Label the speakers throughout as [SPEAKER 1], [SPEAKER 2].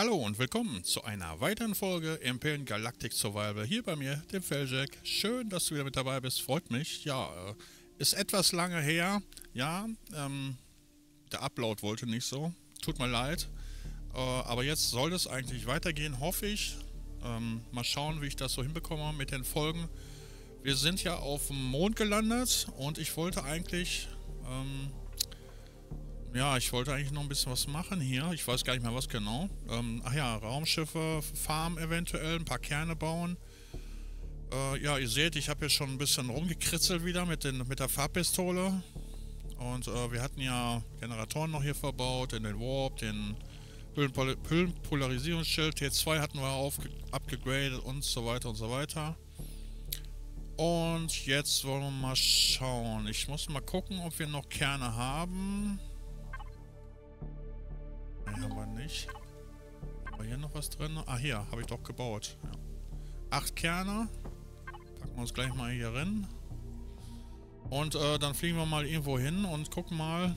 [SPEAKER 1] Hallo und willkommen zu einer weiteren Folge Imperial Galactic Survival hier bei mir, dem Feljack. Schön, dass du wieder mit dabei bist, freut mich. Ja, äh, ist etwas lange her. Ja, ähm, der Upload wollte nicht so. Tut mir leid. Äh, aber jetzt soll es eigentlich weitergehen, hoffe ich. Ähm, mal schauen, wie ich das so hinbekomme mit den Folgen. Wir sind ja auf dem Mond gelandet und ich wollte eigentlich... Ähm, ja, ich wollte eigentlich noch ein bisschen was machen hier. Ich weiß gar nicht mehr was genau. Ähm, ach ja, Raumschiffe, Farm eventuell, ein paar Kerne bauen. Äh, ja, ihr seht, ich habe hier schon ein bisschen rumgekritzelt wieder mit, den, mit der Farbpistole. Und äh, wir hatten ja Generatoren noch hier verbaut, in den Warp, den Hüllenpolarisierungsschild, T2 hatten wir auf, abgegradet und so weiter und so weiter. Und jetzt wollen wir mal schauen. Ich muss mal gucken, ob wir noch Kerne haben. Nicht. Wir hier noch was drin? Ah, hier, habe ich doch gebaut. Ja. Acht Kerne. Packen wir uns gleich mal hier rein. Und äh, dann fliegen wir mal irgendwo hin und gucken mal,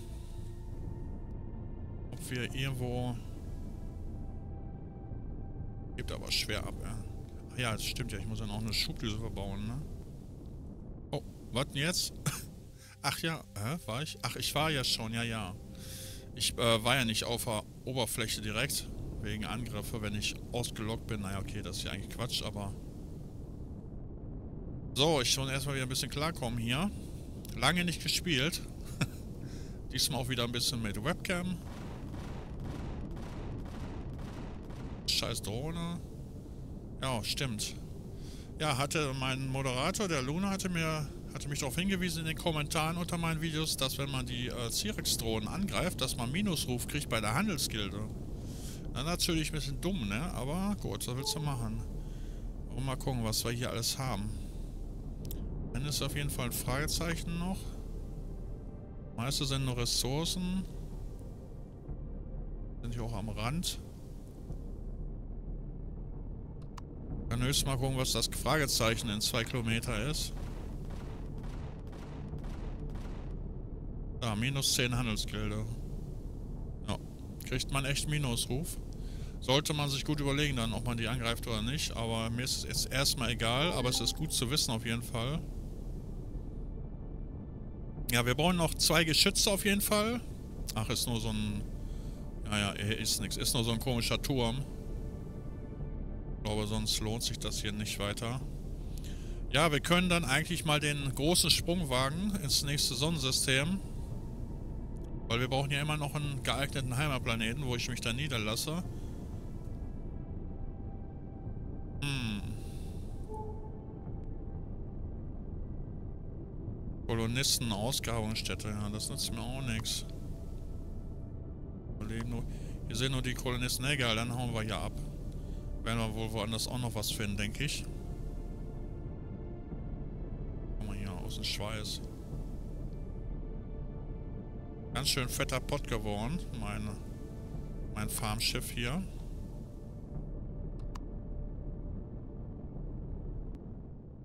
[SPEAKER 1] ob wir irgendwo... Gibt aber schwer ab, ja. Ach ja, das stimmt ja. Ich muss dann auch eine Schubdüse verbauen, ne? Oh, was denn jetzt? Ach ja, hä, war ich? Ach, ich war ja schon, ja, ja. Ich äh, war ja nicht auf der Oberfläche direkt, wegen Angriffe, wenn ich ausgelockt bin. Naja, okay, das ist ja eigentlich Quatsch, aber... So, ich soll erstmal wieder ein bisschen klarkommen hier. Lange nicht gespielt. Diesmal auch wieder ein bisschen mit Webcam. Scheiß Drohne. Ja, stimmt. Ja, hatte mein Moderator, der Luna, hatte mir hatte mich darauf hingewiesen in den Kommentaren unter meinen Videos, dass wenn man die äh, Cirex-Drohnen angreift, dass man Minusruf kriegt bei der Handelsgilde. Na, natürlich ein bisschen dumm, ne? Aber gut, was willst du machen? Und mal gucken, was wir hier alles haben. Dann ist auf jeden Fall ein Fragezeichen noch. Meiste sind nur Ressourcen. Sind hier auch am Rand. Dann höchstens mal gucken, was das Fragezeichen in zwei Kilometer ist. Da, minus 10 Handelsgelder. Ja, kriegt man echt Minusruf. Sollte man sich gut überlegen dann, ob man die angreift oder nicht. Aber mir ist es erstmal egal, aber es ist gut zu wissen auf jeden Fall. Ja, wir brauchen noch zwei Geschütze auf jeden Fall. Ach, ist nur so ein... Ja, ja, ist nichts. Ist nur so ein komischer Turm. Ich glaube, sonst lohnt sich das hier nicht weiter. Ja, wir können dann eigentlich mal den großen Sprung wagen ins nächste Sonnensystem. Weil wir brauchen ja immer noch einen geeigneten Heimatplaneten, wo ich mich dann niederlasse. Hm. Kolonisten, Ausgrabungsstätte, ja, das nützt mir auch nichts. Hier sehen nur die Kolonisten. Egal, dann hauen wir hier ab. Werden wir wohl woanders auch noch was finden, denke ich. Komm mal hier aus dem Schweiß. Ganz schön fetter Pott geworden, mein, mein Farmschiff hier.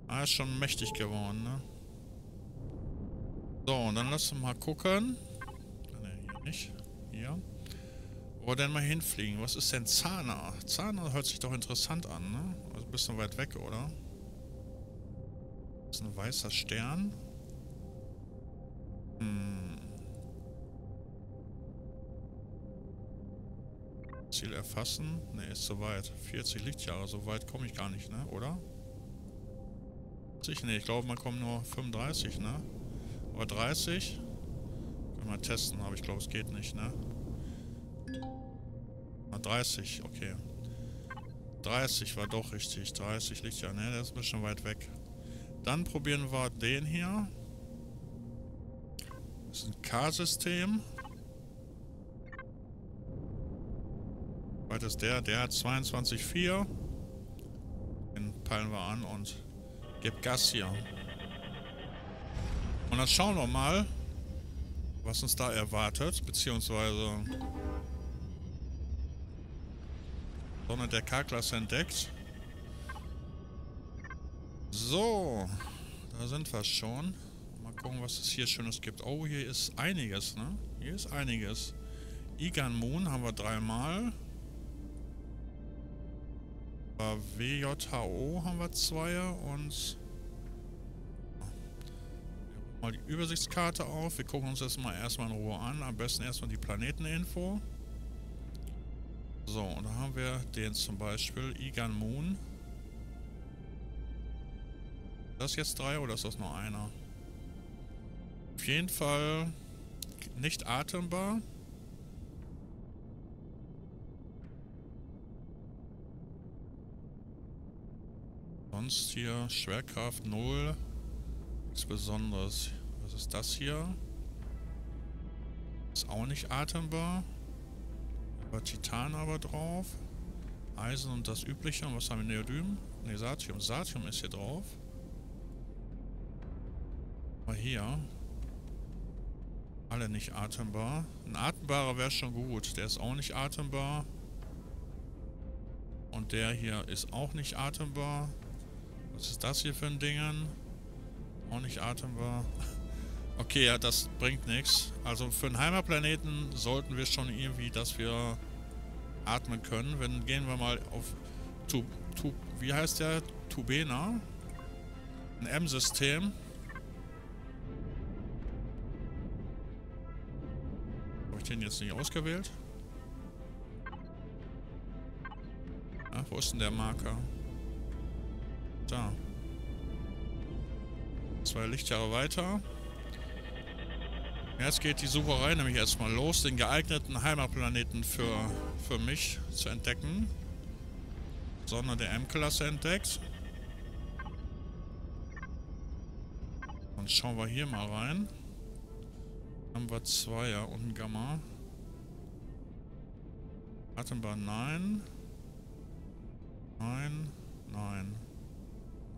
[SPEAKER 1] Ah, ist schon mächtig geworden, ne? So, und dann lass uns mal gucken. Ne, hier nicht. Hier. Wo wir denn mal hinfliegen? Was ist denn Zana? Zana hört sich doch interessant an, ne? Also ein bisschen weit weg, oder? Das ist ein weißer Stern. Hm. Ziel erfassen. Ne, ist zu weit. 40 Lichtjahre, so weit komme ich gar nicht, ne? Oder? Ne, ich glaube, man kommt nur 35, ne? Oder 30? Können wir testen, aber ich glaube, es geht nicht, ne? 30, okay. 30 war doch richtig. 30 Lichtjahre, ne? Der ist ein bisschen weit weg. Dann probieren wir den hier. Das ist ein K-System. Weit ist der? Der hat 22,4. Den peilen wir an und gib Gas hier. Und dann schauen wir mal, was uns da erwartet, beziehungsweise Sonne der K-Klasse entdeckt. So, da sind wir schon. Mal gucken, was es hier Schönes gibt. Oh, hier ist einiges, ne? Hier ist einiges. Igan Moon haben wir dreimal. WJHO haben wir zwei und mal die Übersichtskarte auf. Wir gucken uns das mal erstmal in Ruhe an. Am besten erstmal die Planeteninfo. So, und da haben wir den zum Beispiel Igan Moon. Ist das jetzt drei oder ist das nur einer? Auf jeden Fall nicht atembar. Sonst hier Schwerkraft 0. Nichts Besonderes. Was ist das hier? Ist auch nicht atembar. War Titan aber drauf. Eisen und das übliche. Und was haben wir? Neodym? Ne, Satium. Satium ist hier drauf. Aber hier. Alle nicht atembar. Ein atembarer wäre schon gut. Der ist auch nicht atembar. Und der hier ist auch nicht atembar. Was ist das hier für ein Ding? Auch nicht atembar. Okay, ja, das bringt nichts. Also für einen Heimatplaneten sollten wir schon irgendwie, dass wir atmen können. Wenn gehen wir mal auf tu, tu, wie heißt der? Tubena. Ein M-System. Habe ich den jetzt nicht ausgewählt? Ach, wo ist denn der Marker? Da. Zwei Lichtjahre weiter. Jetzt geht die Sucherei nämlich erstmal los, den geeigneten Heimatplaneten für, für mich zu entdecken. Sonne der M-Klasse entdeckt. Und schauen wir hier mal rein. Haben wir Zweier und Gamma. Atembar nein. Nein. Nein.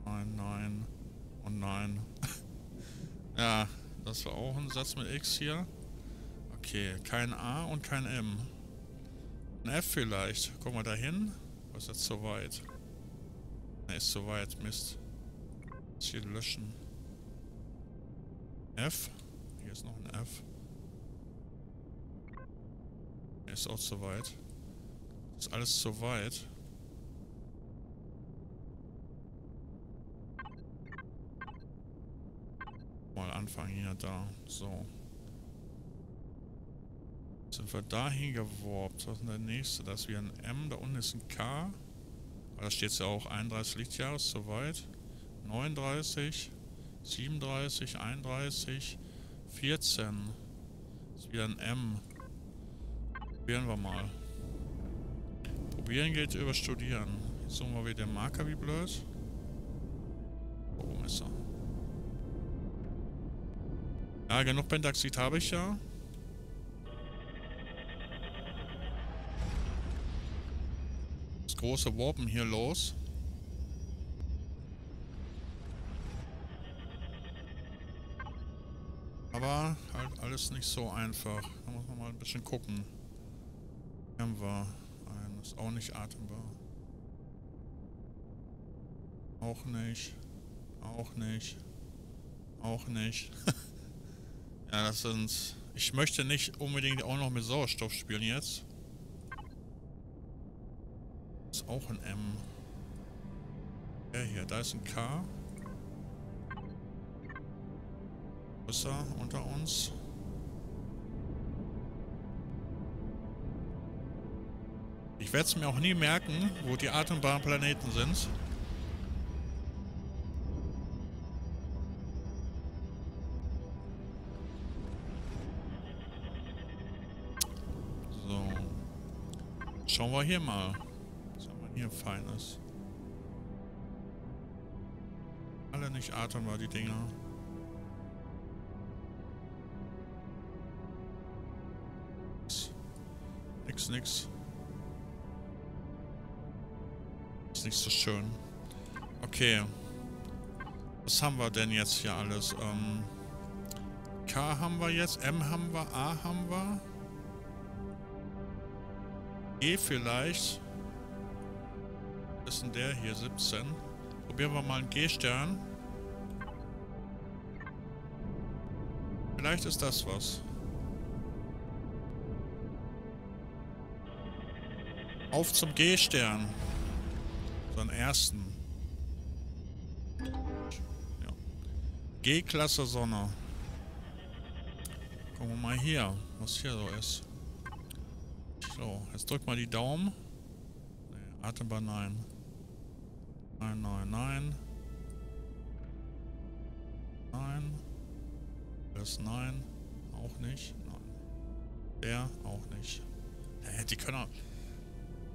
[SPEAKER 1] Nein, nein und nein. ja, das war auch ein Satz mit X hier. Okay, kein A und kein M. Ein F vielleicht. Kommen wir da hin? Was ist jetzt zu weit? Ne, ist zu weit. Mist. Jetzt hier löschen. F. Hier ist noch ein F. Ist auch zu weit. Ist alles zu weit. Mal anfangen hier, da. So. Sind wir dahin geworbt? Was ist denn der nächste? Das ist wie ein M, da unten ist ein K. Da steht es ja auch 31 Lichtjahre, soweit. 39, 37, 31, 14. Das ist wieder ein M. Probieren wir mal. Probieren geht über Studieren. Jetzt suchen wir wieder den Marker, wie blöd. Warum ist er? Ja, genug Pentaxid habe ich ja. Das große Warpen hier los. Aber halt alles nicht so einfach. Da muss man mal ein bisschen gucken. Hier haben wir einen. Ist auch nicht atembar. Auch nicht. Auch nicht. Auch nicht. Ja, das sind... Ich möchte nicht unbedingt auch noch mit Sauerstoff spielen jetzt. Ist auch ein M. Ja, hier, da ist ein K. Größer unter uns. Ich werde es mir auch nie merken, wo die atembaren Planeten sind. Schauen wir hier mal. Was haben wir hier Feines? Alle nicht atembar, die Dinger. Nix, nix. Ist nicht so schön. Okay. Was haben wir denn jetzt hier alles? Ähm, K haben wir jetzt, M haben wir, A haben wir. E vielleicht. Was ist denn der hier? 17. Probieren wir mal einen G-Stern. Vielleicht ist das was. Auf zum G-Stern. So, Unseren ersten. Ja. G-Klasse Sonne. Gucken wir mal hier, was hier so ist. So, jetzt drück mal die Daumen. Nee, Atembahn nein. Nein, nein, nein. Nein. Das nein. Auch nicht. Nein. Der auch nicht. Hä, die können auch...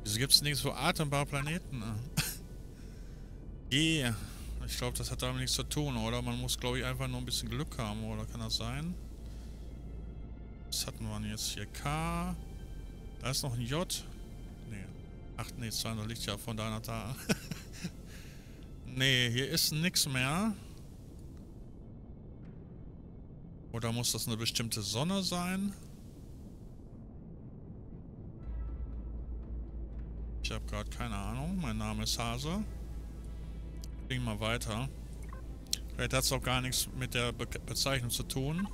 [SPEAKER 1] Wieso gibt es nichts für atembare Planeten? G. Ich glaube, das hat damit nichts zu tun, oder? Man muss, glaube ich, einfach nur ein bisschen Glück haben, oder? Kann das sein? Was hatten wir denn jetzt hier? K. Da ist noch ein J. Nee. Ach nee, 200 liegt ja von deiner da. nee, hier ist nichts mehr. Oder muss das eine bestimmte Sonne sein? Ich habe gerade keine Ahnung. Mein Name ist Hase. Gehen mal weiter. Vielleicht hat es auch gar nichts mit der Be Bezeichnung zu tun.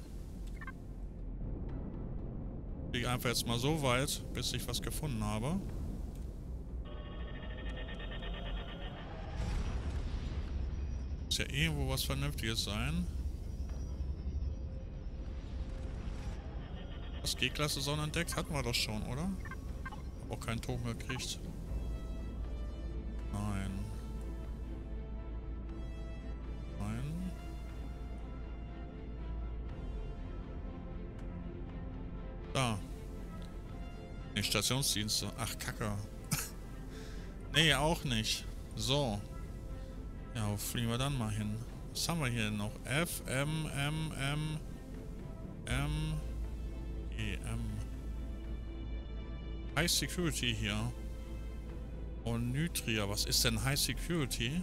[SPEAKER 1] Ich gehe einfach jetzt mal so weit, bis ich was gefunden habe. Muss ja irgendwo was Vernünftiges sein. Das G-Klasse Sonne entdeckt hatten wir doch schon, oder? Hab auch keinen Token gekriegt. Nein. Da. Nee, Stationsdienste. Ach, Kacke. nee, auch nicht. So. Ja, wo fliegen wir dann mal hin? Was haben wir hier noch? F, M, M, M, M, E, M. High Security hier. Und Nutria. Was ist denn High Security?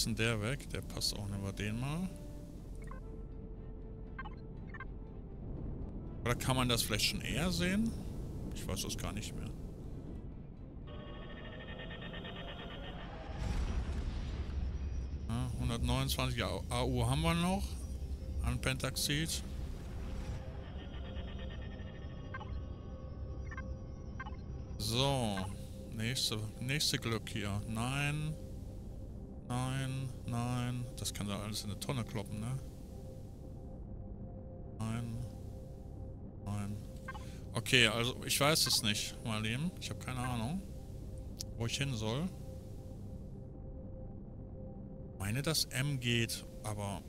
[SPEAKER 1] Ist denn der weg? Der passt auch nicht. War den mal. Oder kann man das vielleicht schon eher sehen? Ich weiß das gar nicht mehr. Ja, 129 AU haben wir noch an Pentaxid. So, nächste, nächste Glück hier. Nein, nein, nein. Das kann da alles in eine Tonne kloppen, ne? Nein, nein. Okay, also ich weiß es nicht, mal eben. Ich habe keine Ahnung, wo ich hin soll. Meine, dass M geht, aber...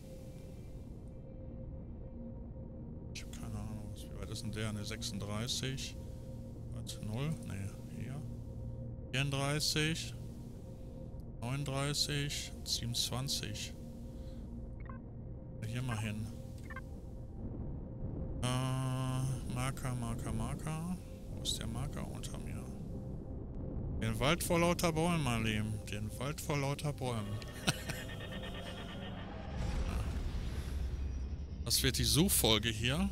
[SPEAKER 1] Ich habe keine Ahnung. Wie weit ist denn der? Ne, 36. Was? 0? Ne, hier. 34. 39. 27. Hier mal hin. Äh, Marker, Marker, Marker. Wo ist der Marker unter mir? Den Wald vor lauter Bäumen, mein Lieben. Den Wald vor lauter Bäumen. Das wird die Suchfolge hier.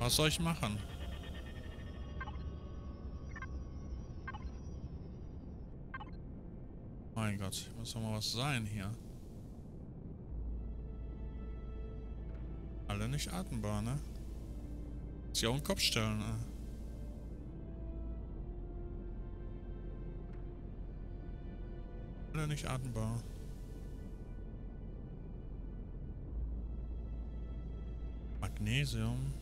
[SPEAKER 1] Was soll ich machen? Mein Gott, muss doch mal was sein hier. Alle nicht atembar, ne? Sie auch einen Kopf stellen, ne? Alle nicht atembar. Magnesium.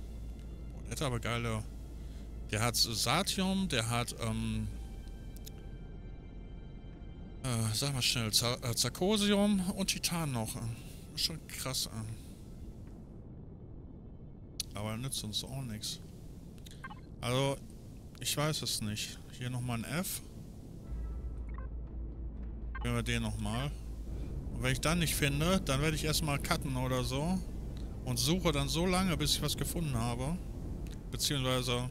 [SPEAKER 1] Oh, der hat aber geile... Der hat Satium, der hat, ähm... Äh, sag mal schnell, äh, Zarkosium und Titan noch. Schon krass, äh. Aber nützt uns auch nichts. Also, ich weiß es nicht. Hier nochmal ein F. Nehmen wir den nochmal. Und wenn ich dann nicht finde, dann werde ich erstmal cutten oder so. Und suche dann so lange, bis ich was gefunden habe. Beziehungsweise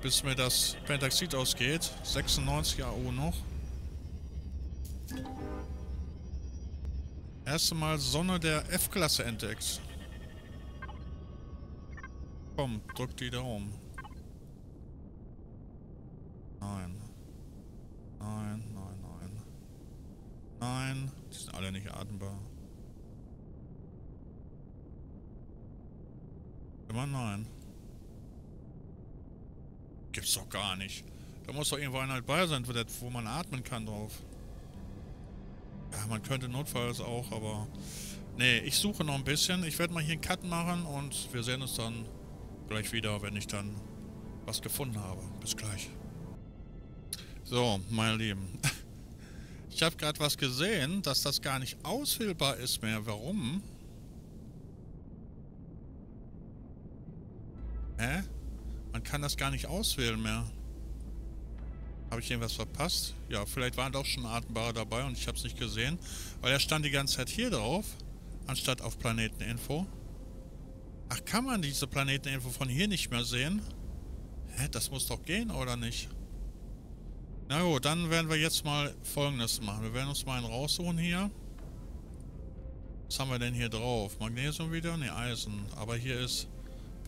[SPEAKER 1] bis mir das Pentaxid ausgeht. 96 AU noch. Erste Mal Sonne der F-Klasse entdeckt. Komm, drück die Daumen. Nein. Nein, nein, nein. Nein, die sind alle nicht atmbar. Immer nein. Gibt's doch gar nicht. Da muss doch irgendwo einer halt bei sein, wo man atmen kann drauf. Ja, man könnte notfalls auch, aber... Nee, ich suche noch ein bisschen. Ich werde mal hier einen Cut machen und wir sehen uns dann gleich wieder, wenn ich dann was gefunden habe. Bis gleich. So, meine Lieben. Ich habe gerade was gesehen, dass das gar nicht auswählbar ist mehr. Warum? Hä? Man kann das gar nicht auswählen mehr. Habe ich irgendwas verpasst? Ja, vielleicht waren doch schon Atembare dabei und ich habe es nicht gesehen. Weil er stand die ganze Zeit hier drauf, anstatt auf Planeteninfo. Ach, kann man diese Planeteninfo von hier nicht mehr sehen? Hä, das muss doch gehen, oder nicht? Na gut, dann werden wir jetzt mal folgendes machen. Wir werden uns mal einen raussuchen hier. Was haben wir denn hier drauf? Magnesium wieder? Ne, Eisen. Aber hier ist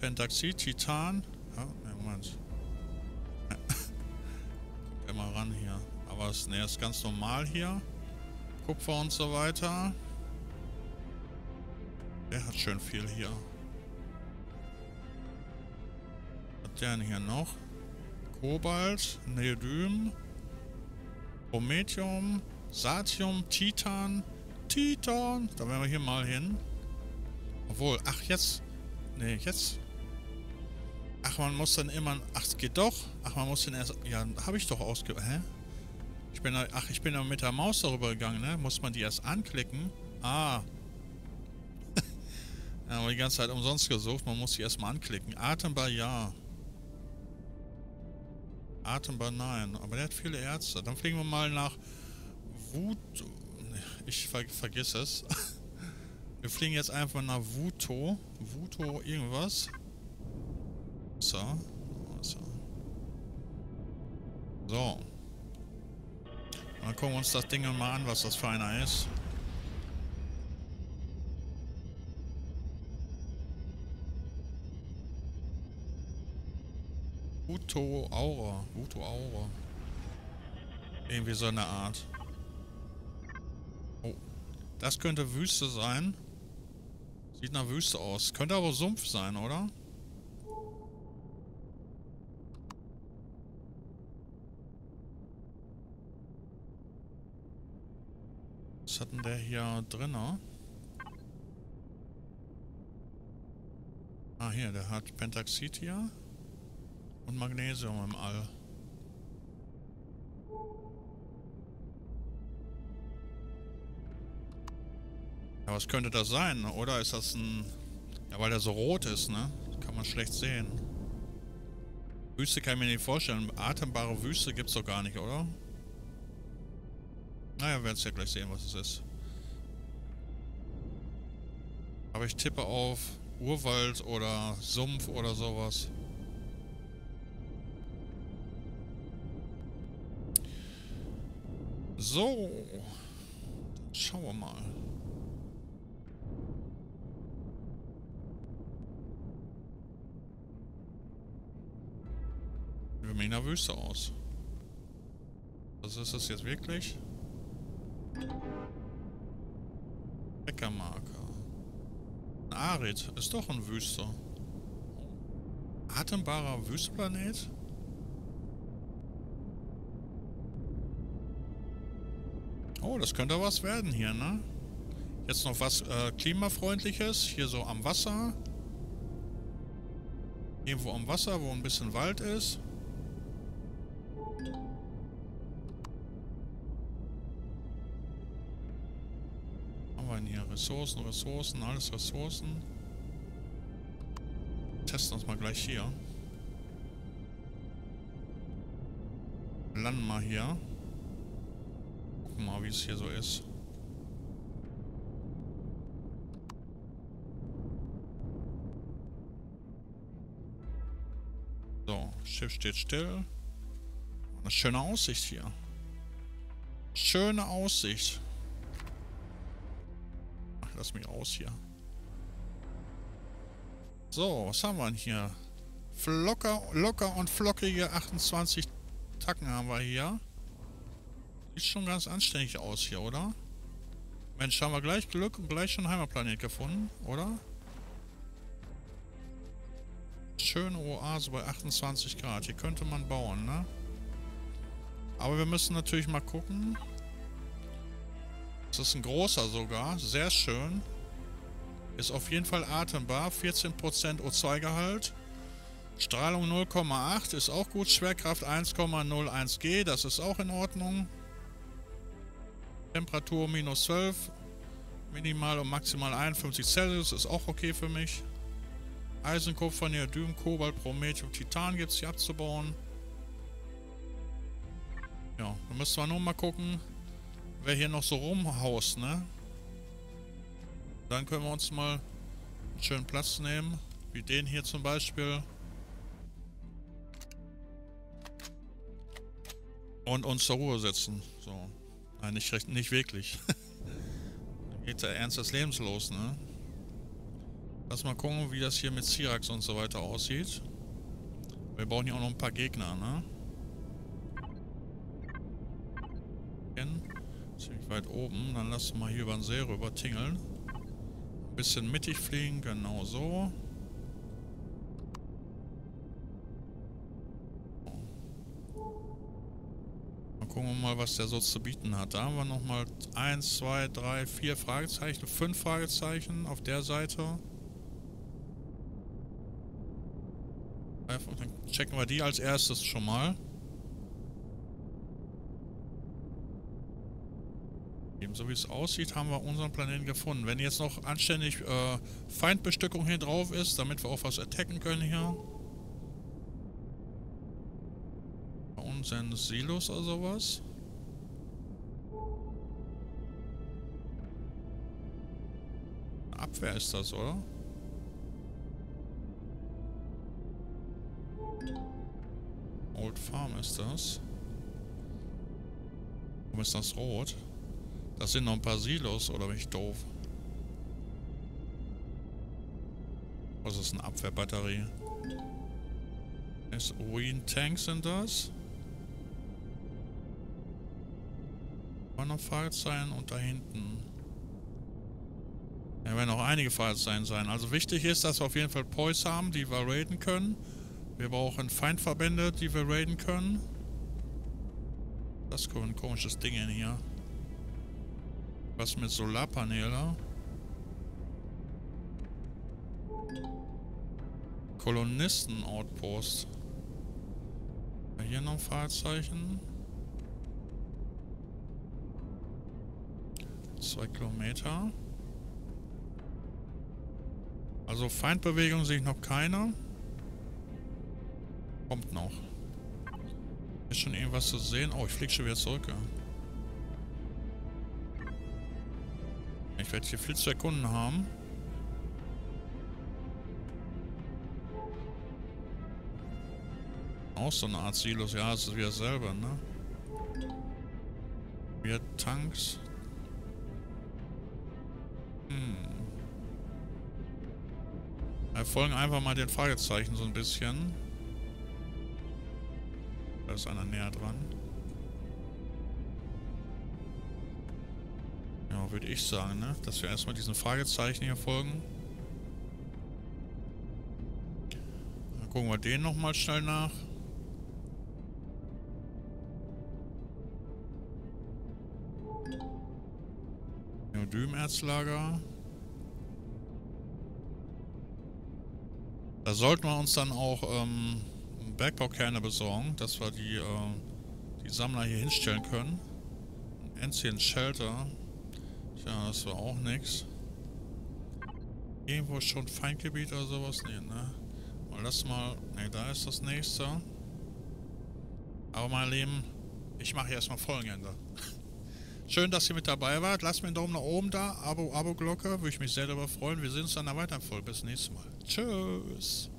[SPEAKER 1] Pentaxid, Titan. Ja, Moment immer ran hier. Aber es nee, ist ganz normal hier. Kupfer und so weiter. Der hat schön viel hier. Hat der denn hier noch? Kobalt, Neodym, Promethium, Satium, Titan. Titan! Da werden wir hier mal hin. Obwohl, ach jetzt... Nee, jetzt Ach, man muss dann immer... Ach, geht doch. Ach, man muss den erst... Ja, habe ich doch ausge... Hä? Ich bin da, Ach, ich bin da mit der Maus darüber gegangen, ne? Muss man die erst anklicken? Ah. ja, aber die ganze Zeit umsonst gesucht. Man muss die erstmal anklicken. Atembar ja. Atembar nein. Aber der hat viele Ärzte. Dann fliegen wir mal nach Wut... Ich ver vergiss es. wir fliegen jetzt einfach nach Wuto. Wuto irgendwas. So. So. So. Dann gucken wir uns das Ding mal an, was das für einer ist. Uto Aura. Uto Aura. Irgendwie so eine Art. Oh. Das könnte Wüste sein. Sieht nach Wüste aus. Könnte aber Sumpf sein, oder? Was hat denn der hier drin? Ah, hier, der hat Pentaxid hier. Und Magnesium im All. Ja, was könnte das sein? Oder ist das ein... Ja, weil der so rot ist, ne? Kann man schlecht sehen. Wüste kann ich mir nicht vorstellen. Atembare Wüste gibt's doch gar nicht, oder? Naja, wir werden es ja gleich sehen, was es ist. Aber ich tippe auf Urwald oder Sumpf oder sowas. So. Dann schauen wir mal. Wir in der Wüste aus. Was ist das jetzt wirklich? Weckermarker. Arid. Ist doch ein Wüster. Atembarer Wüstenplanet? Oh, das könnte was werden hier, ne? Jetzt noch was äh, klimafreundliches. Hier so am Wasser. Irgendwo am Wasser, wo ein bisschen Wald ist. Ressourcen, Ressourcen, alles Ressourcen. Testen uns mal gleich hier. Landen mal hier. Gucken mal, wie es hier so ist. So, Schiff steht still. Eine schöne Aussicht hier. Schöne Aussicht lass mich aus hier. So, was haben wir denn hier? Flocker, locker und flockige 28 Tacken haben wir hier. Sieht schon ganz anständig aus hier, oder? Mensch, haben wir gleich Glück und gleich schon Heimatplanet gefunden, oder? Schöne Oase bei 28 Grad. Hier könnte man bauen, ne? Aber wir müssen natürlich mal gucken. Das ist ein großer sogar. Sehr schön. Ist auf jeden Fall atembar. 14% O2-Gehalt. Strahlung 0,8 ist auch gut. Schwerkraft 1,01 G. Das ist auch in Ordnung. Temperatur minus 12. Minimal und maximal 51 Celsius ist auch okay für mich. Eisen, Kupfer, Neodym, Kobalt, Promethium, Titan gibt es hier abzubauen. Ja, dann müssen wir nur mal gucken, wer hier noch so rumhaust, ne? Dann können wir uns mal einen schönen Platz nehmen, wie den hier zum Beispiel. Und uns zur Ruhe setzen. So. Nein, nicht, recht, nicht wirklich. Geht der Ernst des Lebens los, ne? Lass mal gucken, wie das hier mit Sirax und so weiter aussieht. Wir brauchen hier auch noch ein paar Gegner, ne? Weit oben. Dann lass mal hier über den See rüber tingeln. Ein bisschen mittig fliegen, genau so. Dann gucken wir mal, was der so zu bieten hat. Da haben wir nochmal 1, 2, 3, 4 Fragezeichen, 5 Fragezeichen auf der Seite. Dann checken wir die als erstes schon mal. So wie es aussieht, haben wir unseren Planeten gefunden. Wenn jetzt noch anständig äh, Feindbestückung hier drauf ist, damit wir auch was attacken können hier. Bei uns sind Silos oder sowas. Abwehr ist das, oder? Old Farm ist das. Warum ist das rot? Das sind noch ein paar Silos, oder bin ich doof? Was ist eine Abwehrbatterie? SOIN-Tanks sind das? War noch Fahrzeichen und da hinten. Ja, werden auch einige Fahrzeichen sein. Also wichtig ist, dass wir auf jeden Fall Poise haben, die wir raiden können. Wir brauchen Feindverbände, die wir raiden können. Das ist ein komisches Ding in hier. Was mit Solarpaneele? Kolonisten-Outpost. Hier noch ein Fahrzeichen. Zwei Kilometer. Also Feindbewegung sehe ich noch keine. Kommt noch. Ist schon irgendwas zu sehen? Oh, ich fliege schon wieder zurück. Ja. Ich werde hier viel zu erkunden haben. Auch so eine Art Silos. Ja, es ist wieder selber, ne? Wir Tanks. Hm. Wir folgen einfach mal den Fragezeichen so ein bisschen. Da ist einer näher dran. Würde ich sagen, ne? Dass wir erstmal diesen Fragezeichen hier folgen. Dann gucken wir den nochmal schnell nach. Neodymerzlager. Da sollten wir uns dann auch ähm, Bergbaukerne besorgen, dass wir die, äh, die Sammler hier hinstellen können. Ancient Shelter. Tja, das war auch nix. Irgendwo schon Feindgebiet oder sowas? Nee, ne? Mal lass mal... Ne, da ist das nächste. Aber meine Lieben, ich mache erstmal Folgenende. Schön, dass ihr mit dabei wart. Lasst mir einen Daumen nach oben da. Abo, Abo-Glocke. Würde ich mich sehr darüber freuen. Wir sehen uns dann in einer weiteren Folge. Bis nächstes Mal. Tschüss.